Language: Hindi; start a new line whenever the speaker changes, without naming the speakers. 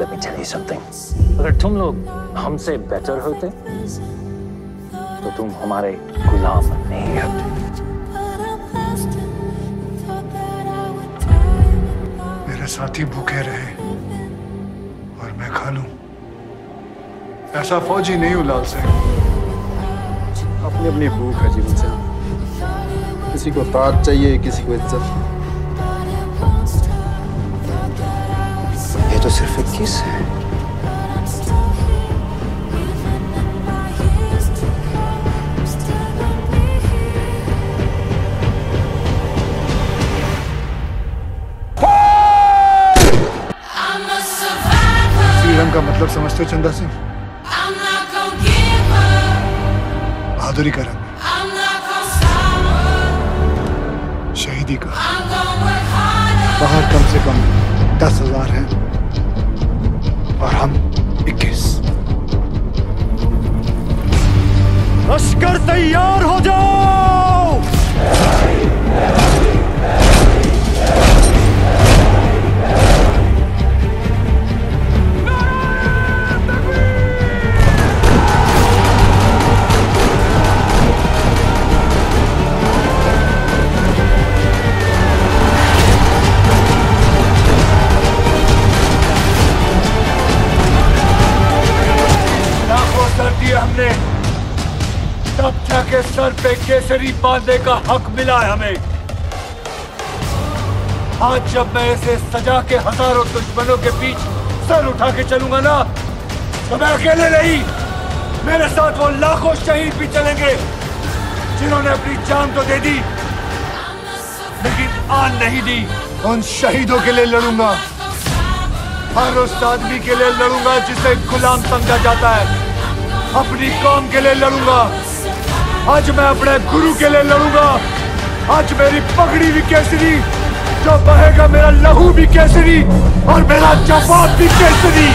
you something. अगर तुम लोग हमसे बेटर होते तो तुम हमारे गुलाम नहीं होते।
मेरे साथी भूखे रहे और मैं खा लूँ। ऐसा फौजी नहीं हूँ लाल सिंह
अपनी अपनी भूख है जीवन से। किसी को ताज चाहिए किसी को इज़्ज़त।
तो सिर्फ़ इक्कीस है।
फ्रीडम का मतलब समझते हो, चंदा सिंह? बहादुरी का रंग। शहीदी का। बाहर कम से कम। दस हज़ार हैं। और हम इक्कीस।
लश्कर तैयार हो
जाके सर पे केसरी बांधने का हक मिला है हमें। आज जब मैं इसे सजा के हज़ारों दुश्मनों के बीच सर उठा के चलूँगा ना तो मैं अकेले नहीं, मेरे साथ वो लाखों शहीद भी चलेंगे, जिन्होंने अपनी जान तो दे दी, लेकिन आन नहीं दी। उन शहीदों के लिए लड़ूँगा। हर उस आदमी के लिए लड़ूँगा जिसे गुलाम समझा जाता है। अपनी कौम के लिए लड़ूँगा। आज मैं अपने गुरु के लिए लड़ूँगा। आज मेरी पगड़ी भी केसरी, जो बहेगा मेरा लहू भी केसरी और मेरा जवाब भी केसरी।